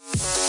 you